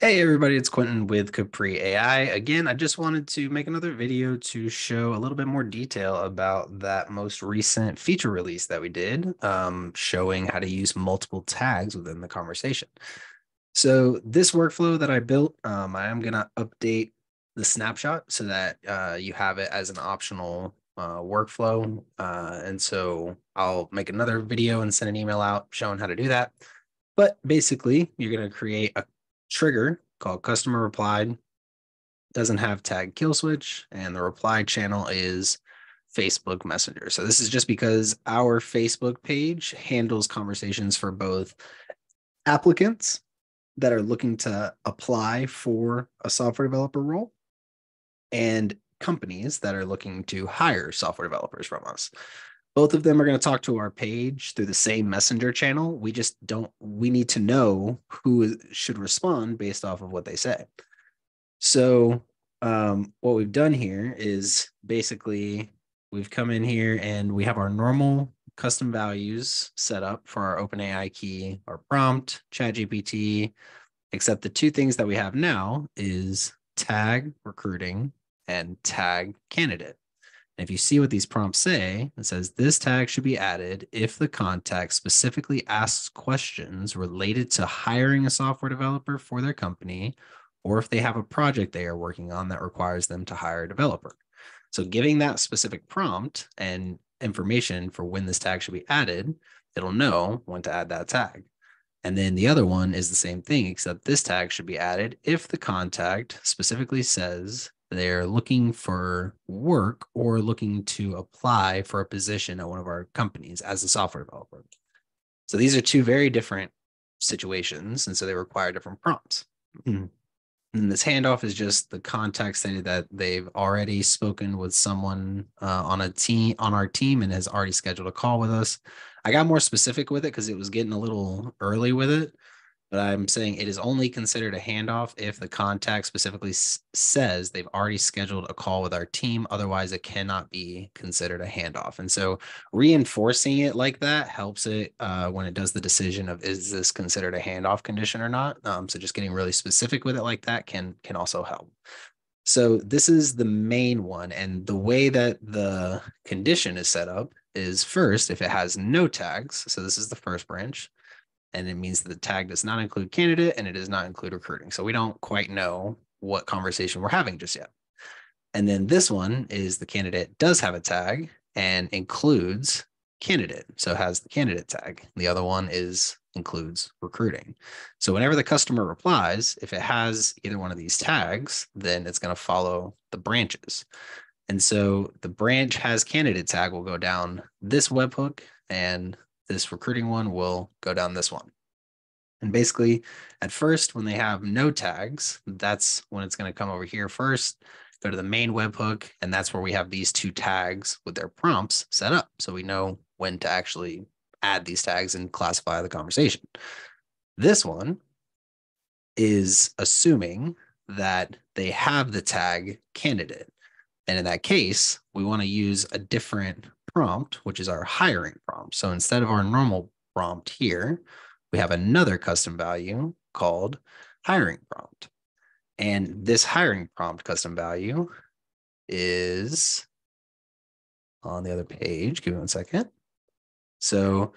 Hey everybody, it's Quentin with Capri AI. Again, I just wanted to make another video to show a little bit more detail about that most recent feature release that we did, um, showing how to use multiple tags within the conversation. So this workflow that I built, um, I am gonna update the snapshot so that uh, you have it as an optional uh, workflow. Uh, and so I'll make another video and send an email out showing how to do that. But basically, you're gonna create a trigger called customer replied doesn't have tag kill switch and the reply channel is Facebook Messenger. So this is just because our Facebook page handles conversations for both applicants that are looking to apply for a software developer role and companies that are looking to hire software developers from us both of them are going to talk to our page through the same messenger channel we just don't we need to know who should respond based off of what they say so um, what we've done here is basically we've come in here and we have our normal custom values set up for our OpenAI key, our prompt, ChatGPT, except the two things that we have now is tag recruiting and tag candidate. If you see what these prompts say, it says this tag should be added if the contact specifically asks questions related to hiring a software developer for their company, or if they have a project they are working on that requires them to hire a developer. So giving that specific prompt and information for when this tag should be added, it'll know when to add that tag. And then the other one is the same thing, except this tag should be added if the contact specifically says they're looking for work or looking to apply for a position at one of our companies as a software developer. So these are two very different situations. And so they require different prompts. Mm-hmm. And this handoff is just the context that they've already spoken with someone uh, on a team on our team and has already scheduled a call with us. I got more specific with it because it was getting a little early with it but I'm saying it is only considered a handoff if the contact specifically s- says they've already scheduled a call with our team. Otherwise, it cannot be considered a handoff. And so reinforcing it like that helps it uh, when it does the decision of is this considered a handoff condition or not. Um, so just getting really specific with it like that can can also help. So this is the main one, and the way that the condition is set up is first if it has no tags. So this is the first branch and it means that the tag does not include candidate and it does not include recruiting. So we don't quite know what conversation we're having just yet. And then this one is the candidate does have a tag and includes candidate. So has the candidate tag. The other one is includes recruiting. So whenever the customer replies, if it has either one of these tags, then it's going to follow the branches. And so the branch has candidate tag will go down this webhook and this recruiting one will go down this one. And basically, at first, when they have no tags, that's when it's going to come over here first, go to the main webhook, and that's where we have these two tags with their prompts set up. So we know when to actually add these tags and classify the conversation. This one is assuming that they have the tag candidate. And in that case, we want to use a different prompt, which is our hiring prompt. So instead of our normal prompt here, we have another custom value called hiring prompt. And this hiring prompt custom value is on the other page. Give me one second. So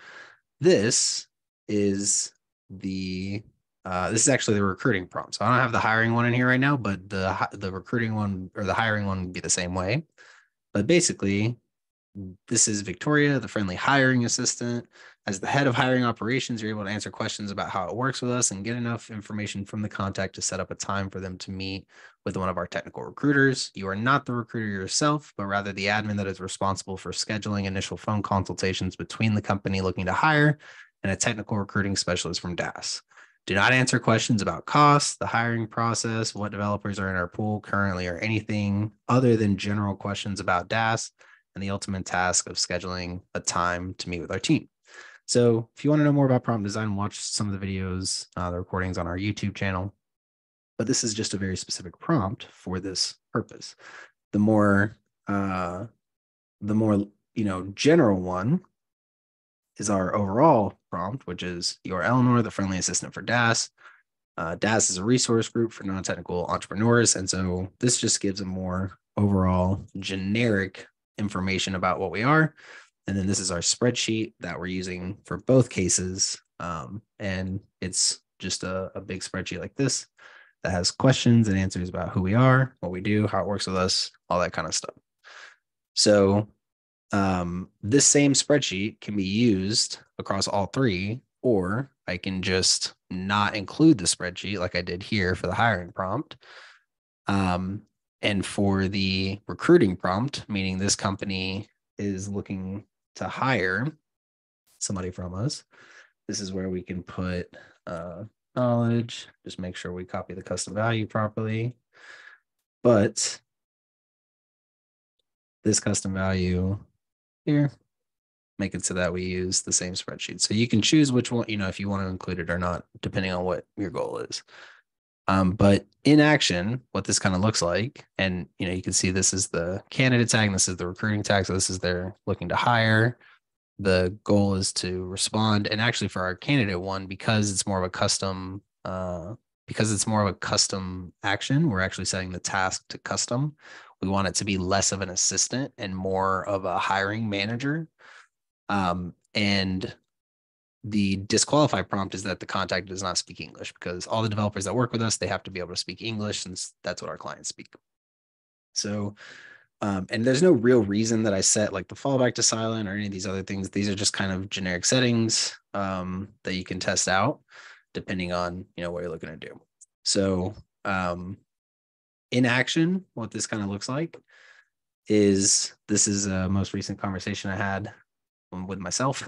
this is the uh, this is actually the recruiting prompt. So I don't have the hiring one in here right now, but the the recruiting one or the hiring one would be the same way. But basically, this is Victoria, the friendly hiring assistant. As the head of hiring operations, you're able to answer questions about how it works with us and get enough information from the contact to set up a time for them to meet with one of our technical recruiters. You are not the recruiter yourself, but rather the admin that is responsible for scheduling initial phone consultations between the company looking to hire and a technical recruiting specialist from DAS. Do not answer questions about costs, the hiring process, what developers are in our pool currently, or anything other than general questions about DAS and the ultimate task of scheduling a time to meet with our team. So if you want to know more about prompt design, watch some of the videos, uh, the recordings on our YouTube channel. But this is just a very specific prompt for this purpose. The more, uh, the more you know, general one is our overall prompt, which is your Eleanor, the friendly assistant for DAS. Uh, DAS is a resource group for non-technical entrepreneurs. And so this just gives a more overall generic information about what we are. And then this is our spreadsheet that we're using for both cases. Um, and it's just a, a big spreadsheet like this that has questions and answers about who we are, what we do, how it works with us, all that kind of stuff. So um, this same spreadsheet can be used across all three, or I can just not include the spreadsheet like I did here for the hiring prompt. Um, and for the recruiting prompt, meaning this company is looking to hire somebody from us, this is where we can put uh, knowledge, just make sure we copy the custom value properly. But this custom value here, make it so that we use the same spreadsheet. So you can choose which one, you know, if you want to include it or not, depending on what your goal is. Um, but in action, what this kind of looks like, and you know, you can see this is the candidate tag, this is the recruiting tag. So this is they're looking to hire. The goal is to respond. And actually for our candidate one, because it's more of a custom uh, because it's more of a custom action, we're actually setting the task to custom. We want it to be less of an assistant and more of a hiring manager. Um, and the disqualify prompt is that the contact does not speak English because all the developers that work with us, they have to be able to speak English since that's what our clients speak. So, um, and there's no real reason that I set like the fallback to silent or any of these other things. These are just kind of generic settings um, that you can test out depending on, you know, what you're looking to do. So, um, in action, what this kind of looks like is this is a most recent conversation I had with myself.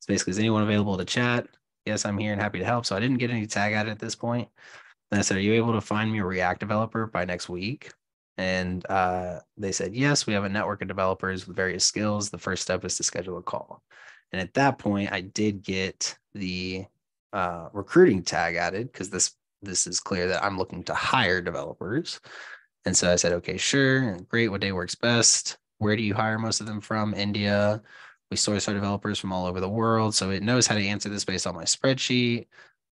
It's basically, is anyone available to chat? Yes, I'm here and happy to help. So I didn't get any tag it at this point. And I said, Are you able to find me a React developer by next week? And uh, they said, Yes, we have a network of developers with various skills. The first step is to schedule a call. And at that point, I did get the uh, recruiting tag added because this this is clear that I'm looking to hire developers. And so I said, okay, sure, great. What day works best? Where do you hire most of them from? India. We source our developers from all over the world. So it knows how to answer this based on my spreadsheet.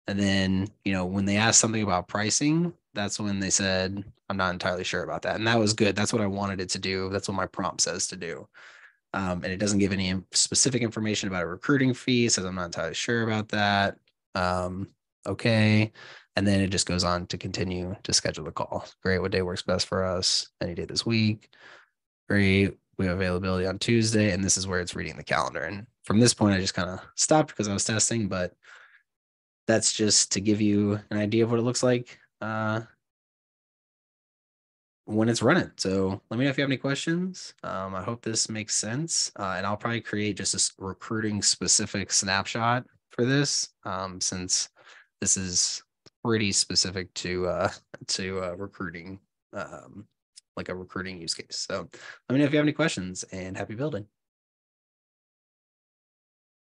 And then, you know, when they asked something about pricing, that's when they said, I'm not entirely sure about that. And that was good. That's what I wanted it to do. That's what my prompt says to do. Um, and it doesn't give any specific information about a recruiting fee. Says I'm not entirely sure about that. Um, okay. And then it just goes on to continue to schedule the call. Great. What day works best for us? Any day this week. Great. We have availability on Tuesday. And this is where it's reading the calendar. And from this point, I just kind of stopped because I was testing, but that's just to give you an idea of what it looks like uh, when it's running. So let me know if you have any questions. Um, I hope this makes sense. Uh, and I'll probably create just a recruiting specific snapshot for this um, since this is pretty specific to uh, to uh, recruiting, um, like a recruiting use case. So let me know if you have any questions and happy building.